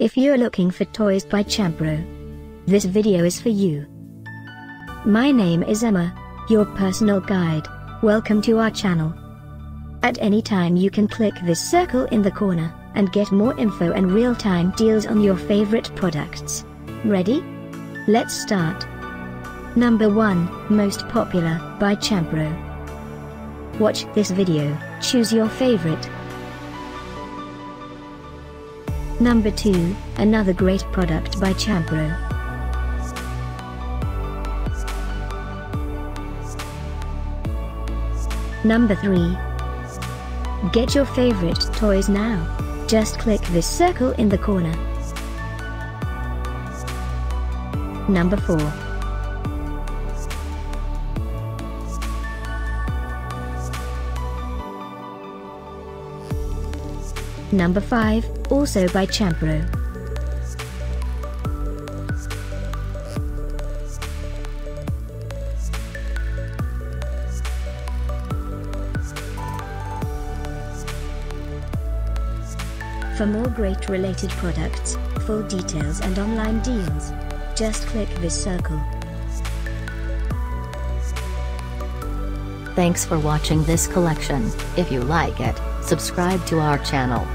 If you're looking for toys by Champro, this video is for you. My name is Emma, your personal guide. Welcome to our channel. At any time you can click this circle in the corner, and get more info and real-time deals on your favorite products. Ready? Let's start. Number 1, Most Popular, by Champro. Watch this video, choose your favorite. Number 2, another great product by Champro. Number 3. Get your favorite toys now. Just click this circle in the corner. Number 4. Number 5, also by Champro. For more great related products, full details and online deals, just click this circle. Thanks for watching this collection. If you like it, subscribe to our channel.